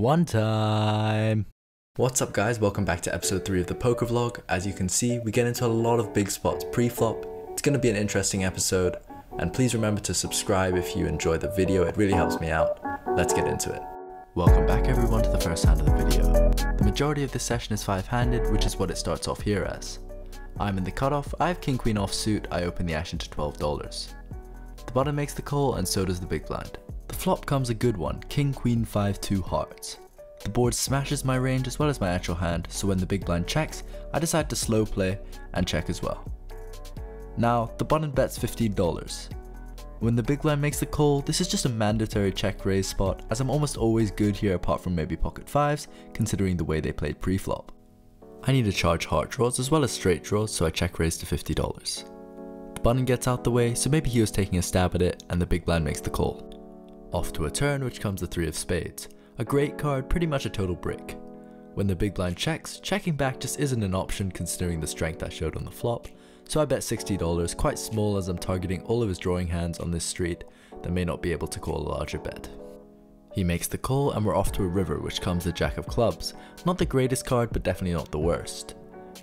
One time. What's up guys, welcome back to episode 3 of the poker vlog. As you can see, we get into a lot of big spots pre-flop. It's going to be an interesting episode. And please remember to subscribe if you enjoy the video, it really helps me out. Let's get into it. Welcome back everyone to the first hand of the video. The majority of this session is 5-handed, which is what it starts off here as. I'm in the cutoff, I have king queen off suit, I open the action to $12. The button makes the call and so does the big blind. The flop comes a good one, king queen 5 2 hearts. The board smashes my range as well as my actual hand, so when the big blind checks, I decide to slow play and check as well. Now, the button bets $15. When the big blind makes the call, this is just a mandatory check raise spot as I'm almost always good here apart from maybe pocket 5s, considering the way they played pre-flop. I need to charge heart draws as well as straight draws so I check raise to $50. The button gets out the way, so maybe he was taking a stab at it and the big blind makes the call. Off to a turn which comes the 3 of spades. A great card, pretty much a total brick. When the big blind checks, checking back just isn't an option considering the strength I showed on the flop, so I bet $60, quite small as I'm targeting all of his drawing hands on this street that may not be able to call a larger bet. He makes the call and we're off to a river which comes the jack of clubs, not the greatest card but definitely not the worst.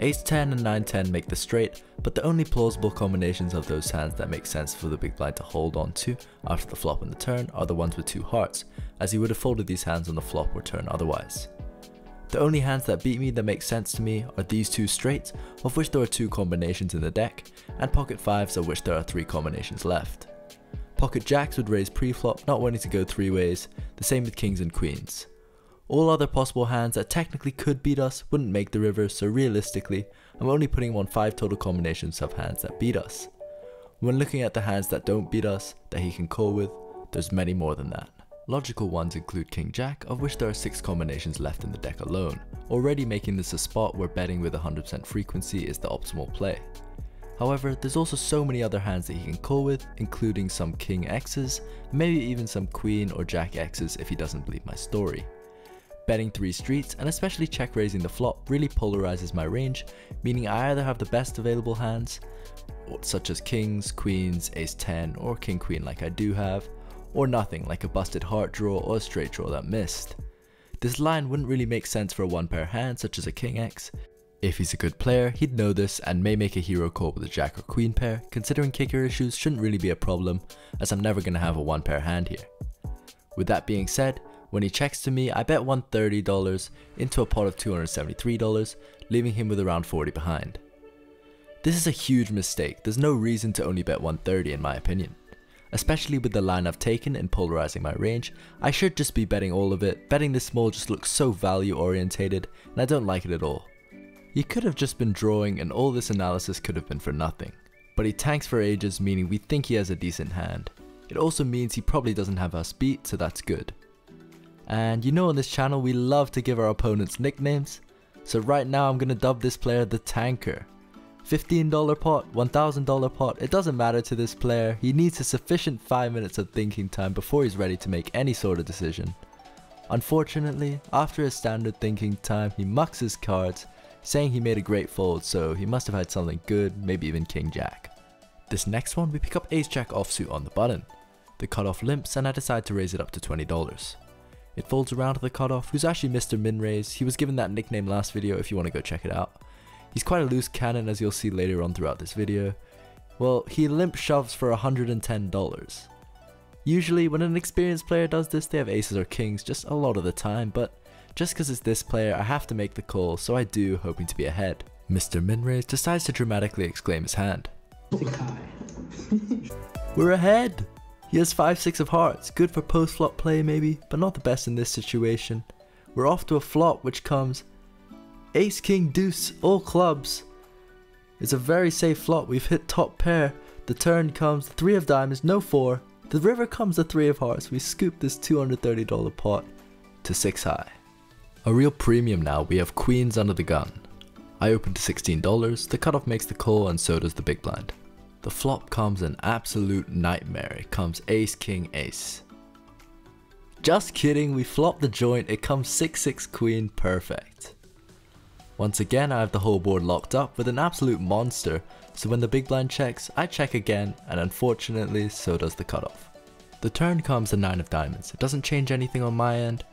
Ace 10 and 9 10 make the straight, but the only plausible combinations of those hands that make sense for the big blind to hold on to after the flop and the turn are the ones with two hearts, as he would have folded these hands on the flop or turn otherwise. The only hands that beat me that make sense to me are these two straights, of which there are two combinations in the deck, and pocket 5s of which there are three combinations left. Pocket jacks would raise pre-flop, not wanting to go three ways, the same with kings and queens. All other possible hands that technically could beat us wouldn't make the river, so realistically, I'm only putting on 5 total combinations of hands that beat us. When looking at the hands that don't beat us, that he can call with, there's many more than that. Logical ones include King Jack, of which there are 6 combinations left in the deck alone, already making this a spot where betting with 100% frequency is the optimal play. However, there's also so many other hands that he can call with, including some King X's, maybe even some Queen or Jack X's if he doesn't believe my story. Betting 3 streets and especially check raising the flop really polarizes my range, meaning I either have the best available hands, such as kings, queens, ace 10 or king queen like I do have, or nothing like a busted heart draw or a straight draw that missed. This line wouldn't really make sense for a one pair hand such as a king x. If he's a good player, he'd know this and may make a hero call with a jack or queen pair, considering kicker issues shouldn't really be a problem as I'm never going to have a one pair hand here. With that being said, when he checks to me, I bet $130 into a pot of $273, leaving him with around 40 behind. This is a huge mistake, there's no reason to only bet 130 in my opinion. Especially with the line I've taken in polarizing my range, I should just be betting all of it, betting this small just looks so value orientated and I don't like it at all. He could have just been drawing and all this analysis could have been for nothing. But he tanks for ages meaning we think he has a decent hand. It also means he probably doesn't have us beat so that's good. And you know on this channel we love to give our opponents nicknames. So right now I'm gonna dub this player the Tanker. $15 pot, $1000 pot, it doesn't matter to this player, he needs a sufficient 5 minutes of thinking time before he's ready to make any sort of decision. Unfortunately, after his standard thinking time, he mucks his cards, saying he made a great fold so he must have had something good, maybe even king jack. This next one we pick up ace jack offsuit on the button. The cutoff limps and I decide to raise it up to $20. It folds around to the cutoff, who's actually Mr. Minraise. He was given that nickname last video if you want to go check it out. He's quite a loose cannon as you'll see later on throughout this video. Well, he limp shoves for $110. Usually when an experienced player does this they have aces or kings just a lot of the time, but just because it's this player I have to make the call so I do hoping to be ahead. Mr. Minraise decides to dramatically exclaim his hand. We're ahead! He has 5-6 of hearts, good for post-flop play maybe, but not the best in this situation. We're off to a flop which comes Ace King Deuce, all clubs. It's a very safe flop, we've hit top pair. The turn comes 3 of diamonds, no 4. The river comes the 3 of hearts, we scoop this $230 pot to 6 high. A real premium now, we have queens under the gun. I open to $16, the cutoff makes the call and so does the big blind. The flop comes an absolute nightmare. It comes ace, king, ace. Just kidding, we flop the joint, it comes 6-6 queen, perfect. Once again I have the whole board locked up with an absolute monster, so when the big blind checks, I check again and unfortunately so does the cutoff. The turn comes a 9 of diamonds, it doesn't change anything on my end.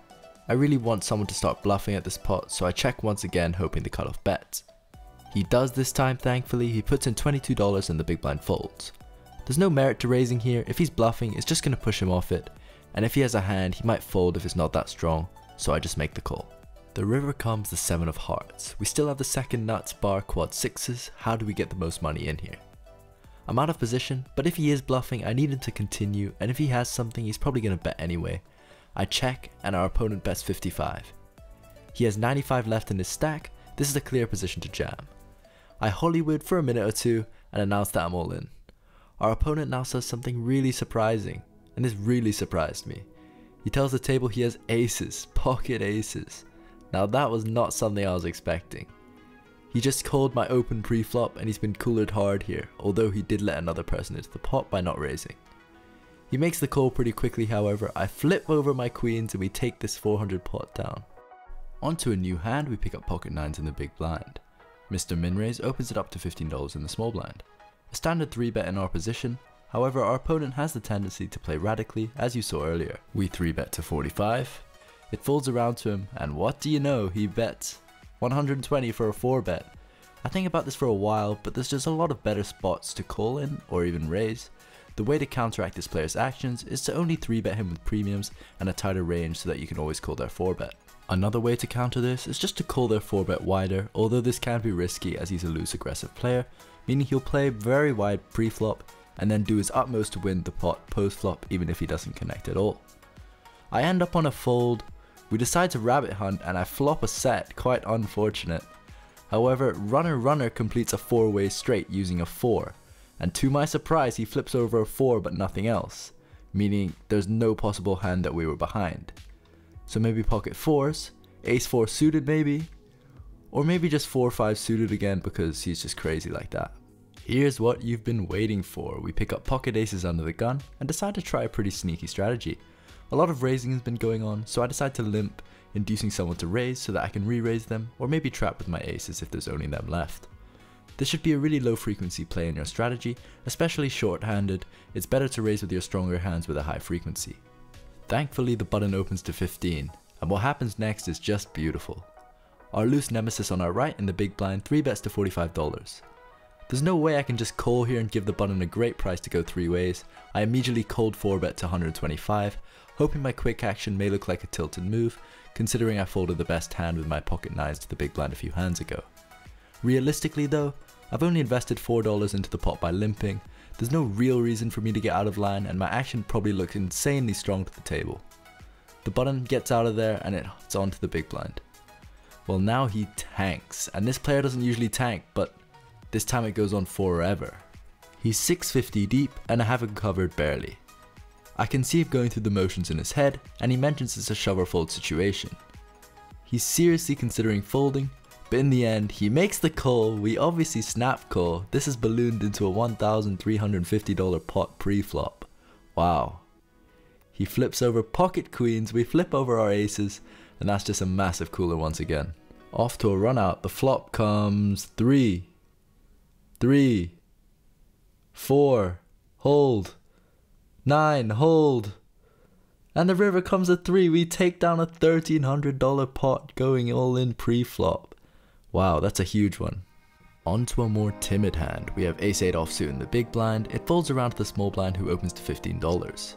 I really want someone to start bluffing at this pot, so I check once again hoping the cutoff bets. He does this time thankfully, he puts in $22 and the big blind folds. There's no merit to raising here, if he's bluffing it's just going to push him off it, and if he has a hand he might fold if it's not that strong, so I just make the call. The river comes the 7 of hearts, we still have the second nuts bar quad 6s, how do we get the most money in here? I'm out of position, but if he is bluffing I need him to continue and if he has something he's probably going to bet anyway. I check and our opponent bets 55. He has 95 left in his stack, this is a clear position to jam. I Hollywood for a minute or two and announce that I'm all in. Our opponent now says something really surprising, and this really surprised me. He tells the table he has aces, pocket aces. Now that was not something I was expecting. He just called my open pre-flop and he's been coolered hard here, although he did let another person into the pot by not raising. He makes the call pretty quickly however, I flip over my queens and we take this 400 pot down. Onto a new hand, we pick up pocket nines in the big blind. Mr. Minraise opens it up to $15 in the small blind. A standard 3 bet in our position, however our opponent has the tendency to play radically as you saw earlier. We 3 bet to 45, it folds around to him and what do you know he bets 120 for a 4 bet. I think about this for a while but there's just a lot of better spots to call in or even raise. The way to counteract this player's actions is to only 3 bet him with premiums and a tighter range so that you can always call their 4 bet. Another way to counter this is just to call their 4 bet wider, although this can be risky as he's a loose aggressive player, meaning he'll play very wide pre-flop and then do his utmost to win the pot post-flop even if he doesn't connect at all. I end up on a fold, we decide to rabbit hunt and I flop a set, quite unfortunate. However, runner runner completes a 4 way straight using a 4, and to my surprise he flips over a 4 but nothing else, meaning there's no possible hand that we were behind. So maybe pocket 4s, ace 4 suited maybe, or maybe just 4 5 suited again because he's just crazy like that. Here's what you've been waiting for. We pick up pocket aces under the gun and decide to try a pretty sneaky strategy. A lot of raising has been going on, so I decide to limp, inducing someone to raise so that I can re-raise them, or maybe trap with my aces if there's only them left. This should be a really low frequency play in your strategy, especially short-handed, it's better to raise with your stronger hands with a high frequency. Thankfully the button opens to 15, and what happens next is just beautiful. Our loose nemesis on our right in the big blind 3 bets to $45. There's no way I can just call here and give the button a great price to go 3 ways. I immediately called 4 bet to 125, hoping my quick action may look like a tilted move, considering I folded the best hand with my pocket nines to the big blind a few hands ago. Realistically though, I've only invested $4 into the pot by limping, there's no real reason for me to get out of line and my action probably looks insanely strong to the table. The button gets out of there and it's onto the big blind. Well now he tanks, and this player doesn't usually tank, but this time it goes on forever. He's 650 deep and I haven't covered barely. I can see him going through the motions in his head and he mentions it's a shovel fold situation. He's seriously considering folding, but in the end he makes the call, we obviously snap call, this is ballooned into a $1,350 pot pre-flop. Wow. He flips over pocket queens, we flip over our aces, and that's just a massive cooler once again. Off to a run out, the flop comes three, three, four, hold, nine, hold. And the river comes a three. We take down a $1,300 pot going all in pre-flop. Wow, that's a huge one. On to a more timid hand. We have ace 8 offsuit in the big blind. It folds around to the small blind who opens to $15.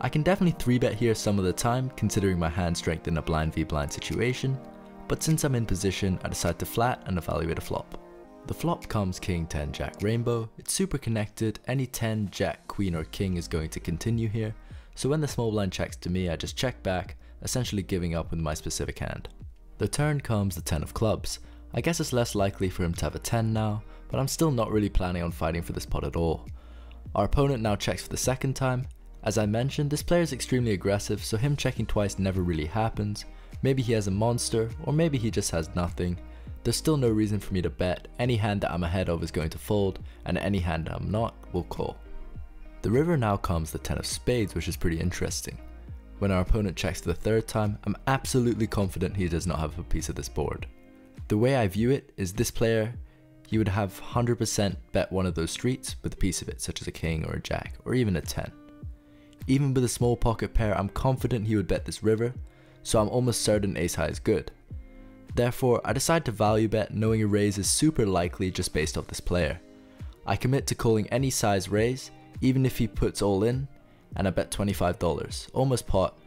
I can definitely 3-bet here some of the time considering my hand strength in a blind v blind situation, but since I'm in position I decide to flat and evaluate a flop. The flop comes king 10 jack rainbow, it's super connected, any 10 jack queen or king is going to continue here, so when the small blind checks to me I just check back, essentially giving up with my specific hand. The turn comes the 10 of clubs, I guess it's less likely for him to have a 10 now, but I'm still not really planning on fighting for this pot at all. Our opponent now checks for the second time, as I mentioned this player is extremely aggressive so him checking twice never really happens, maybe he has a monster or maybe he just has nothing, there's still no reason for me to bet, any hand that I'm ahead of is going to fold, and any hand I'm not will call. The river now comes the 10 of spades which is pretty interesting. When our opponent checks for the third time, I'm absolutely confident he does not have a piece of this board. The way I view it is this player, he would have 100% bet one of those streets with a piece of it such as a king or a jack or even a 10. Even with a small pocket pair I'm confident he would bet this river, so I'm almost certain ace high is good. Therefore, I decide to value bet knowing a raise is super likely just based off this player. I commit to calling any size raise, even if he puts all in, and I bet $25, almost pot.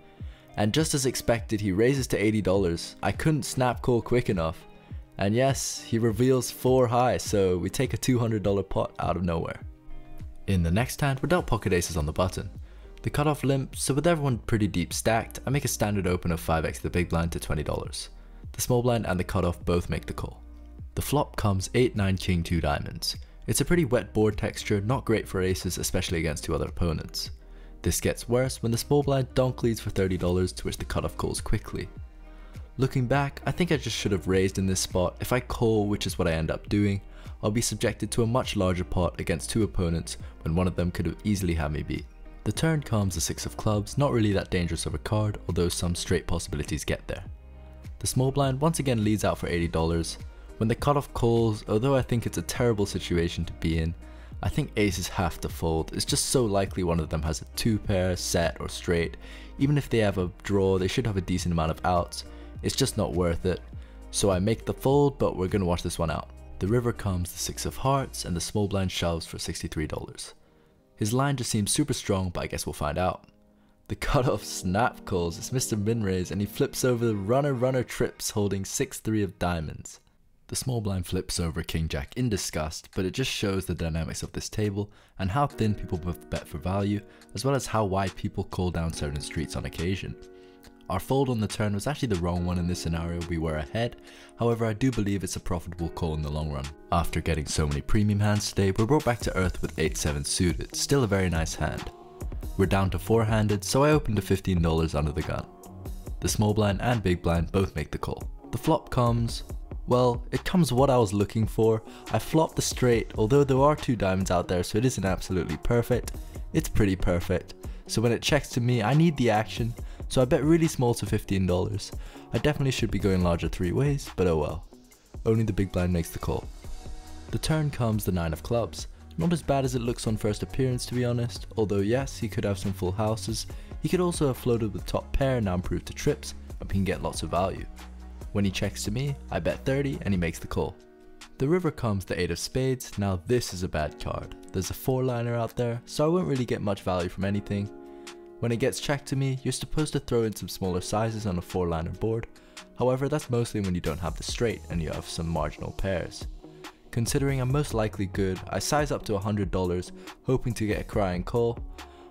And just as expected, he raises to $80. I couldn't snap call quick enough. And yes, he reveals 4 high, so we take a $200 pot out of nowhere. In the next hand, without pocket aces on the button, the cutoff limp, so with everyone pretty deep stacked, I make a standard open of 5x the big blind to $20. The small blind and the cutoff both make the call. The flop comes 8-9 king 2 diamonds. It's a pretty wet board texture, not great for aces especially against two other opponents. This gets worse when the small blind donk leads for $30 to which the cutoff calls quickly. Looking back, I think I just should have raised in this spot, if I call which is what I end up doing, I'll be subjected to a much larger pot against two opponents when one of them could have easily had me beat. The turn comes the 6 of clubs, not really that dangerous of a card, although some straight possibilities get there. The small blind once again leads out for $80. When the cutoff calls, although I think it's a terrible situation to be in, I think aces have to fold. It's just so likely one of them has a two pair, set or straight. Even if they have a draw, they should have a decent amount of outs. It's just not worth it. So I make the fold, but we're gonna watch this one out. The river comes the six of hearts and the small blind shoves for $63. His line just seems super strong, but I guess we'll find out. The cutoff snap calls, it's Mr. Minraise and he flips over the runner runner trips holding 6-3 of diamonds. The small blind flips over King Jack in disgust, but it just shows the dynamics of this table and how thin people both bet for value, as well as how wide people call down certain streets on occasion. Our fold on the turn was actually the wrong one in this scenario, we were ahead, however I do believe it's a profitable call in the long run. After getting so many premium hands today, we're brought back to earth with 8-7 suited, still a very nice hand. We're down to four-handed, so I open to $15 under the gun. The small blind and big blind both make the call. The flop comes, well, it comes what I was looking for. I flopped the straight, although there are two diamonds out there so it isn't absolutely perfect. It's pretty perfect. So when it checks to me, I need the action, so I bet really small to $15. I definitely should be going larger three ways, but oh well. Only the big blind makes the call. The turn comes the 9 of clubs. Not as bad as it looks on first appearance to be honest, although yes, he could have some full houses, he could also have floated with top pair now improved to trips, and we can get lots of value. When he checks to me, I bet 30 and he makes the call. The river comes the 8 of spades, now this is a bad card. There's a 4 liner out there, so I won't really get much value from anything. When it gets checked to me, you're supposed to throw in some smaller sizes on a 4 liner board, however that's mostly when you don't have the straight and you have some marginal pairs. Considering I'm most likely good, I size up to $100, hoping to get a crying call.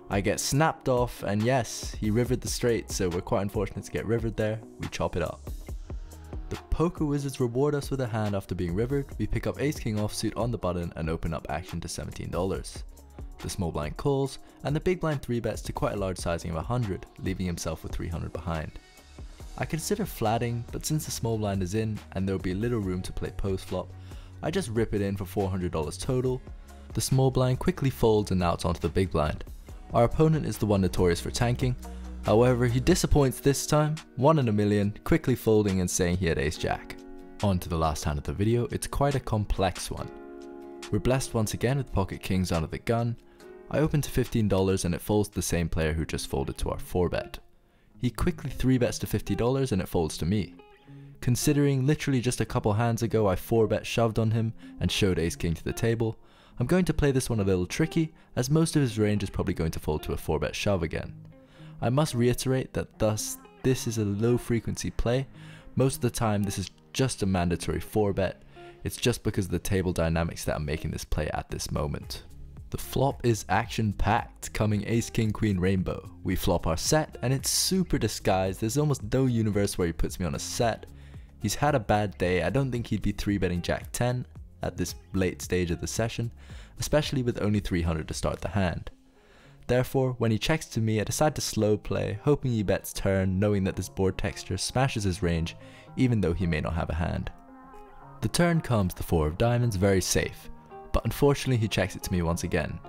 I get snapped off, and yes, he rivered the straight, so we're quite unfortunate to get rivered there, we chop it up. The poker wizards reward us with a hand after being rivered, we pick up ace king offsuit on the button and open up action to $17. The small blind calls, and the big blind 3 bets to quite a large sizing of 100, leaving himself with 300 behind. I consider flatting, but since the small blind is in and there will be little room to play post flop, I just rip it in for $400 total. The small blind quickly folds and outs onto the big blind. Our opponent is the one notorious for tanking, however he disappoints this time, 1 in a million, quickly folding and saying he had ace jack. On to the last hand of the video, it's quite a complex one. We're blessed once again with pocket kings under the gun. I open to $15 and it folds to the same player who just folded to our 4 bet. He quickly 3 bets to $50 and it folds to me. Considering literally just a couple hands ago I 4-bet shoved on him and showed ace-king to the table, I'm going to play this one a little tricky as most of his range is probably going to fold to a 4-bet shove again. I must reiterate that thus this is a low frequency play, most of the time this is just a mandatory 4-bet, it's just because of the table dynamics that I'm making this play at this moment. The flop is action packed, coming ace king queen rainbow. We flop our set and it's super disguised, there's almost no universe where he puts me on a set. He's had a bad day, I don't think he'd be 3 betting jack 10 at this late stage of the session, especially with only 300 to start the hand. Therefore, when he checks to me, I decide to slow play, hoping he bets turn, knowing that this board texture smashes his range, even though he may not have a hand. The turn comes the 4 of diamonds very safe, but unfortunately he checks it to me once again.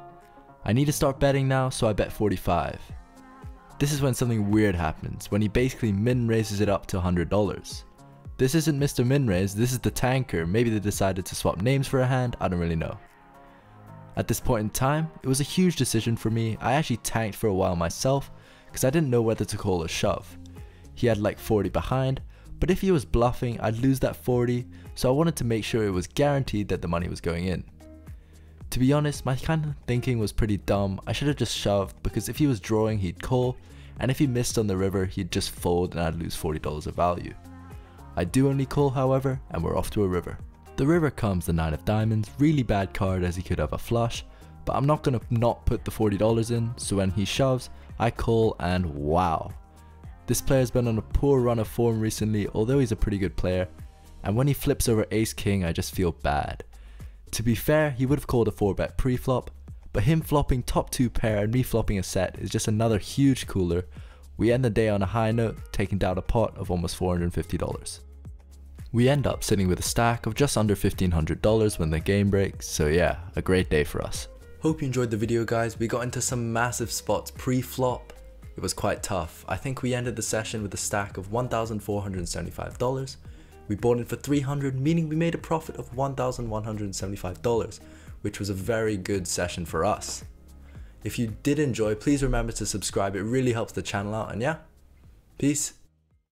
I need to start betting now, so I bet 45. This is when something weird happens, when he basically min raises it up to $100. This isn't Mr. Minraise, this is the tanker. Maybe they decided to swap names for a hand, I don't really know. At this point in time, it was a huge decision for me. I actually tanked for a while myself, because I didn't know whether to call a shove. he had like 40 behind, but if he was bluffing, I'd lose that 40, so I wanted to make sure it was guaranteed that the money was going in. To be honest, my kind of thinking was pretty dumb. I should have just shoved because if he was drawing, he'd call, and if he missed on the river, he'd just fold and I'd lose $40 of value. I do only call, however, and we're off to a river. The river comes the 9 of diamonds, really bad card as he could have a flush, but I'm not gonna not put the $40 in, so when he shoves, I call and wow. This player's been on a poor run of form recently, although he's a pretty good player, and when he flips over ace king, I just feel bad. To be fair, he would have called a 4 bet pre-flop, but him flopping top 2 pair and me flopping a set is just another huge cooler. We end the day on a high note, taking down a pot of almost $450. We end up sitting with a stack of just under $1500 when the game breaks, so yeah, a great day for us. Hope you enjoyed the video guys, we got into some massive spots pre-flop. It was quite tough. I think we ended the session with a stack of $1,475. We bought in for 300 meaning we made a profit of $1,175, which was a very good session for us. If you did enjoy, please remember to subscribe, it really helps the channel out and yeah, peace.